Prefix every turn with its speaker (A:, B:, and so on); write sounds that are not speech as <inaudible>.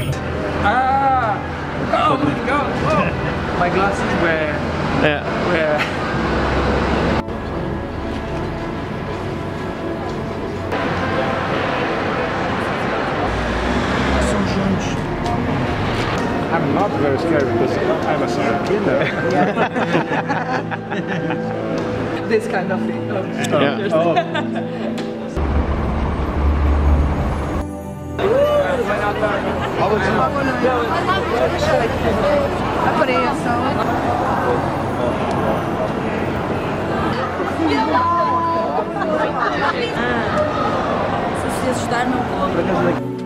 A: Ah, oh my god! Oh. My glasses were
B: Ja.
A: were.
C: I'm not very scared because I'm a serial killer. <laughs>
A: This kind of thing. Oh.
B: Ja.
C: oh. oh. <laughs> Apareçam.
D: Se se ajudar, não vou.